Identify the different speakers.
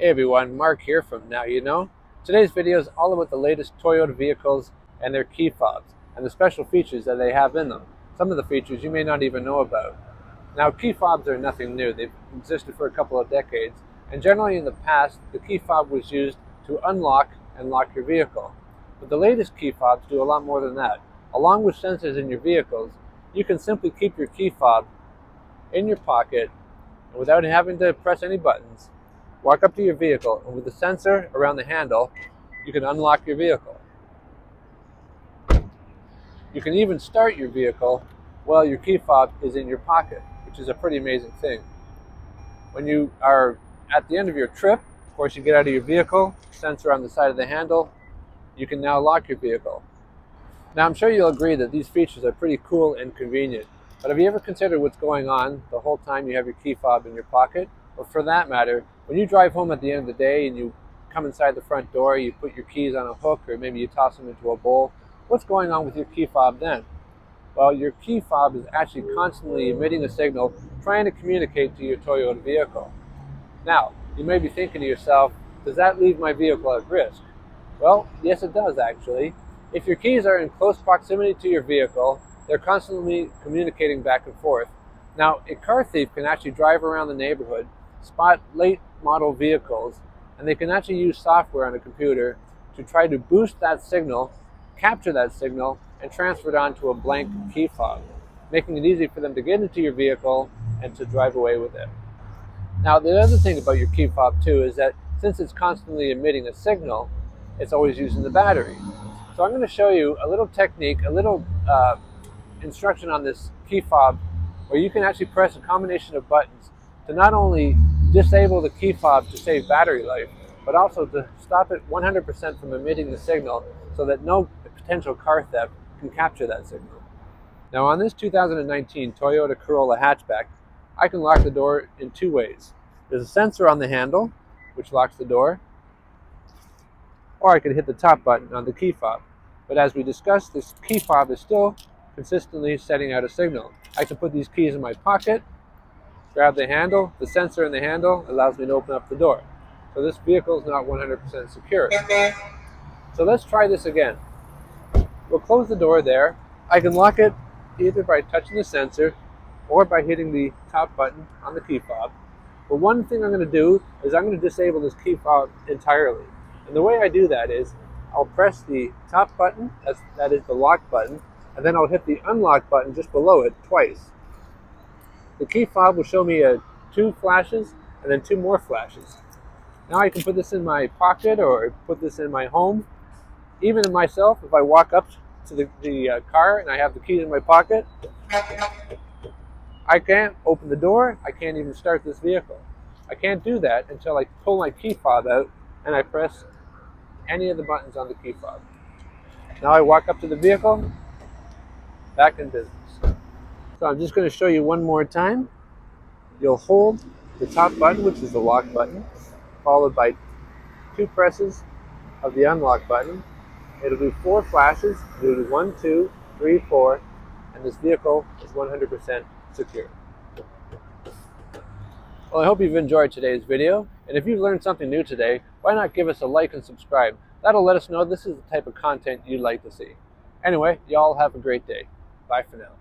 Speaker 1: Hey everyone, Mark here from Now You Know. Today's video is all about the latest Toyota vehicles and their key fobs and the special features that they have in them. Some of the features you may not even know about. Now key fobs are nothing new. They've existed for a couple of decades and generally in the past the key fob was used to unlock and lock your vehicle. But the latest key fobs do a lot more than that. Along with sensors in your vehicles, you can simply keep your key fob in your pocket without having to press any buttons Walk up to your vehicle and with the sensor around the handle, you can unlock your vehicle. You can even start your vehicle while your key fob is in your pocket, which is a pretty amazing thing. When you are at the end of your trip, of course you get out of your vehicle, sensor on the side of the handle, you can now lock your vehicle. Now I'm sure you'll agree that these features are pretty cool and convenient, but have you ever considered what's going on the whole time you have your key fob in your pocket? Or for that matter, when you drive home at the end of the day and you come inside the front door, you put your keys on a hook or maybe you toss them into a bowl, what's going on with your key fob then? Well, your key fob is actually constantly emitting a signal trying to communicate to your Toyota vehicle. Now, you may be thinking to yourself, does that leave my vehicle at risk? Well, yes it does actually. If your keys are in close proximity to your vehicle, they're constantly communicating back and forth. Now, a car thief can actually drive around the neighborhood spot late model vehicles, and they can actually use software on a computer to try to boost that signal, capture that signal, and transfer it onto a blank key fob, making it easy for them to get into your vehicle and to drive away with it. Now, the other thing about your key fob too is that since it's constantly emitting a signal, it's always using the battery. So I'm going to show you a little technique, a little uh, instruction on this key fob where you can actually press a combination of buttons to not only disable the key fob to save battery life, but also to stop it 100% from emitting the signal so that no potential car theft can capture that signal. Now on this 2019 Toyota Corolla hatchback, I can lock the door in two ways. There's a sensor on the handle, which locks the door, or I could hit the top button on the key fob. But as we discussed, this key fob is still consistently setting out a signal. I can put these keys in my pocket grab the handle, the sensor in the handle allows me to open up the door. So this vehicle is not 100% secure. So let's try this again. We'll close the door there. I can lock it either by touching the sensor or by hitting the top button on the key fob. But one thing I'm going to do is I'm going to disable this key fob entirely. And the way I do that is I'll press the top button, that's, that is the lock button, and then I'll hit the unlock button just below it twice. The key fob will show me uh, two flashes and then two more flashes. Now I can put this in my pocket or put this in my home. Even in myself, if I walk up to the, the uh, car and I have the keys in my pocket, I can't open the door. I can't even start this vehicle. I can't do that until I pull my key fob out and I press any of the buttons on the key fob. Now I walk up to the vehicle, back in business. So I'm just going to show you one more time. You'll hold the top button, which is the lock button, followed by two presses of the unlock button. It'll do four flashes. It'll do one, two, three, four, and this vehicle is 100% secure. Well, I hope you've enjoyed today's video, and if you've learned something new today, why not give us a like and subscribe? That'll let us know this is the type of content you'd like to see. Anyway, y'all have a great day. Bye for now.